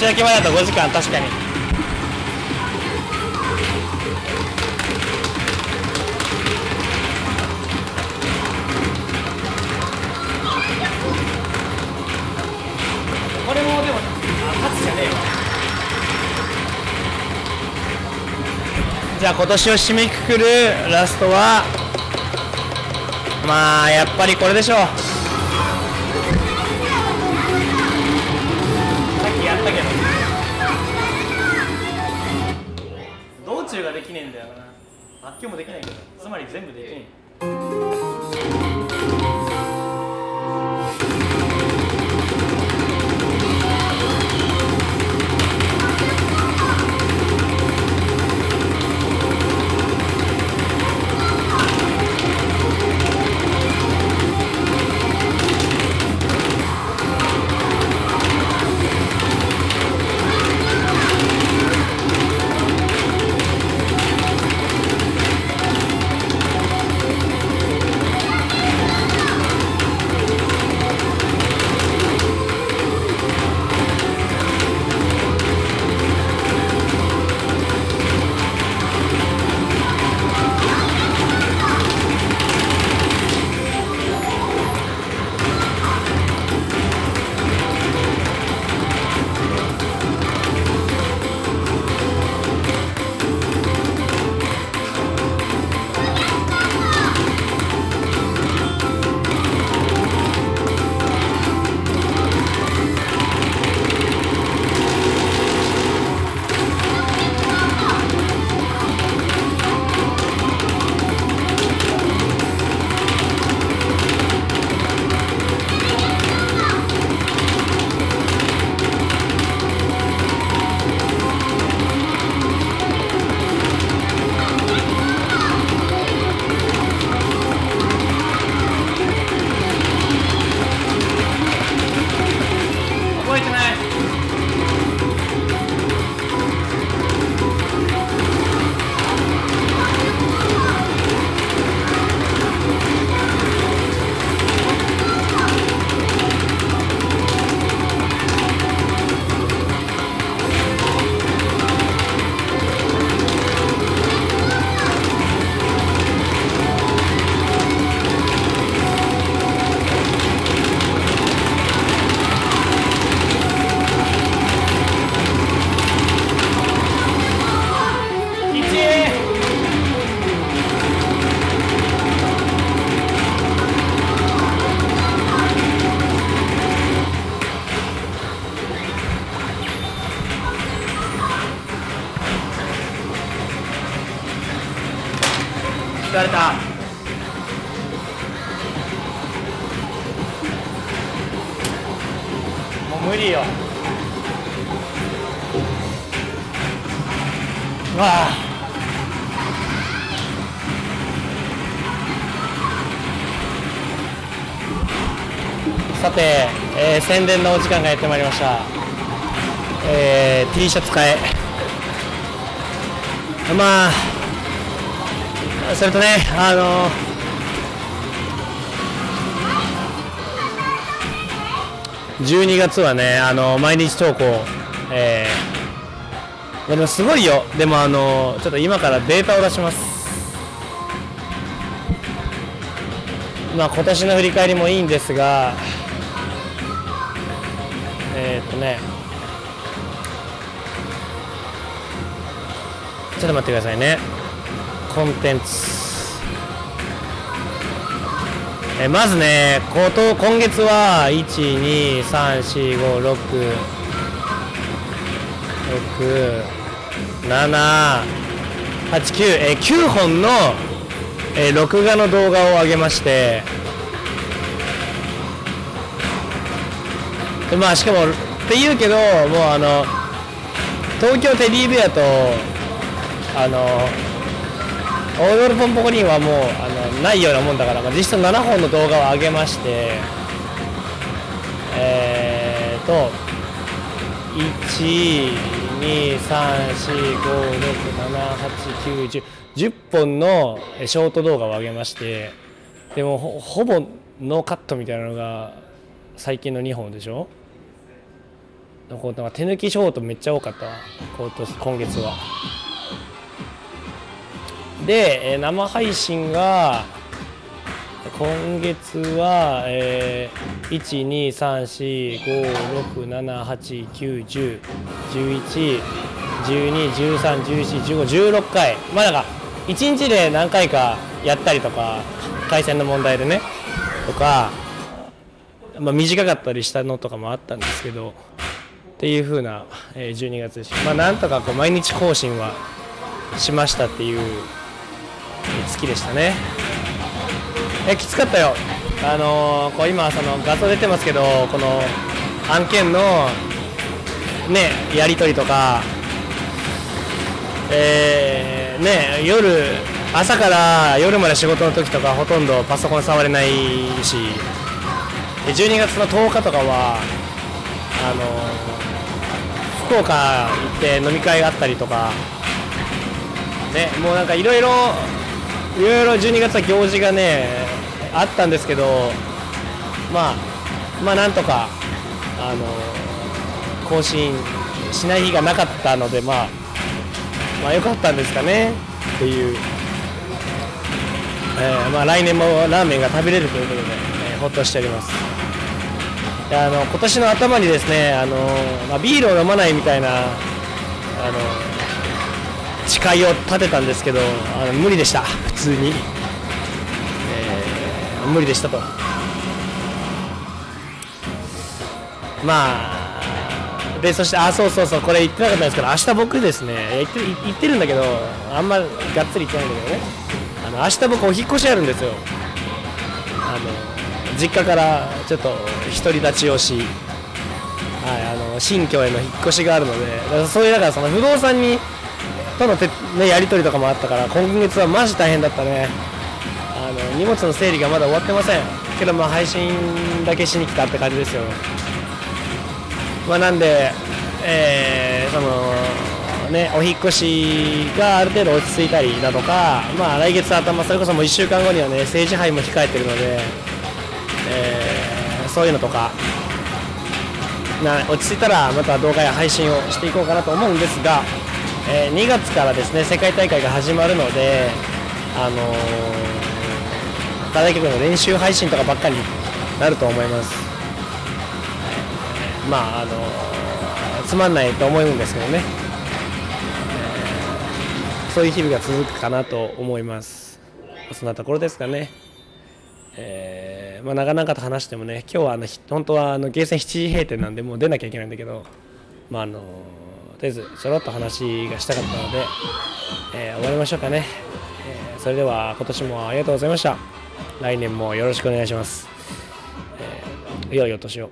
Speaker 1: 年明け前だと5時間確かに。じゃあ今年を締めくくるラストはまあやっぱりこれでしょう。宣伝のお時間がやってまいりました、えー T シャツ買え。まあそれとね、あの12月はね、あの毎日投稿、えー、いやでもすごいよ、でもあのちょっと今からデータを出します。まあ今年の振り返りもいいんですが、ちょっと待ってくださいね。コンテンツえまずねこと今月は123456678え9本の、え録画の動画を上げましてでまあしかもって言うけどもうあの東京テディベアとあのオードルポンポコリンはもうあのないようなもんだから、まあ、実質7本の動画を上げましてえーと12345678910 10本のショート動画を上げましてでもほぼノーカットみたいなのが最近の2本でしょ？手抜きショートめっちゃ多かった今月は。で、えー生配信が今月は、えー、12345678910111213141516回。まあなんか1日で何回かやったりとか回線の問題でね。とか、まあ、短かったりしたのとかもあったんですけど。っていう風な、えー12月でした。まあなんとかこう毎日更新はしましたっていうえ月でしたね。えきつかったよ。あのーこう今その画像出てますけどこの案件のねやり取りとかえーね夜朝から夜まで仕事の時とかほとんどパソコン触れないし12月の10日とかはあの福岡行って飲み会があったりとかねもうなんかいろいろいろいろ12月は行事がねあったんですけどまあまあなんとかあの更新しない日がなかったのでまあまあ良かったんですかねっていう、えーまあ来年もラーメンが食べれるということで、えーほっとしております。あの今年の頭にですねあの、まあ、ビールを飲まないみたいなあの誓いを立てたんですけどあの無理でした。通に、えー無理でしたと。まあでそしてあそうそうそうこれ言ってなかったんですけど明日僕ですね言って言ってるんだけどあんまがっつり言ってないんだけどね。あの明日僕お引っ越しあるんですよ。あの実家からちょっと独り立ちをしはい、あの新居への引っ越しがあるのでそういうだからその不動産にとのて、ね、やり取りとかもあったから今月はマジ大変だったね。あの荷物の整理がまだ終わってません。けどまあ配信だけしに来たって感じですよ。まあなんで、えーそのねお引っ越しがある程度落ち着いたりだとかまあ来月頭それこそもう1週間後にはね政治杯も控えてるので、えーそういうのとかな落ち着いたらまた動画や配信をしていこうかなと思うんですが、えー2月からですね世界大会が始まるので、あのー、課題曲の練習配信とかばっかりになると思います。まああのーつまんないと思うんですけどね、えーそういう日々が続くかなと思います。そんなところですかね。えーまあ、なかなかと話してもね、今日はあの本当はあのゲーセン7時閉店なんで、もう出なきゃいけないんだけど、まああのとりあえずちょろっと話がしたかったので、えー終わりましょうかね、えーそれでは今年もありがとうございました。来年もよろしくお願いします。えー良いお年を。